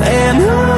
And on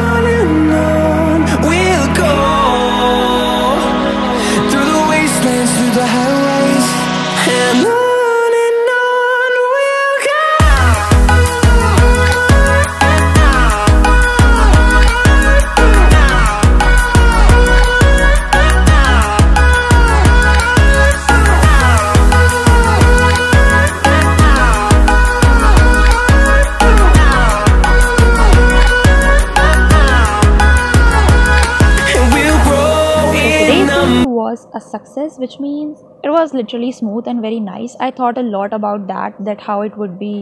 was a success which means it was literally smooth and very nice. I thought a lot about that that how it would be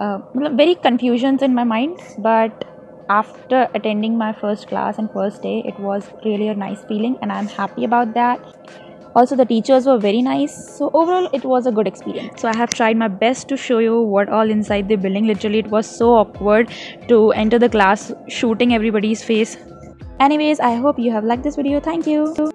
uh, very confusions in my mind but after attending my first class and first day it was really a nice feeling and i'm happy about that. Also the teachers were very nice. So overall it was a good experience. So i have tried my best to show you what all inside the building. Literally it was so awkward to enter the class shooting everybody's face. Anyways i hope you have liked this video. Thank you.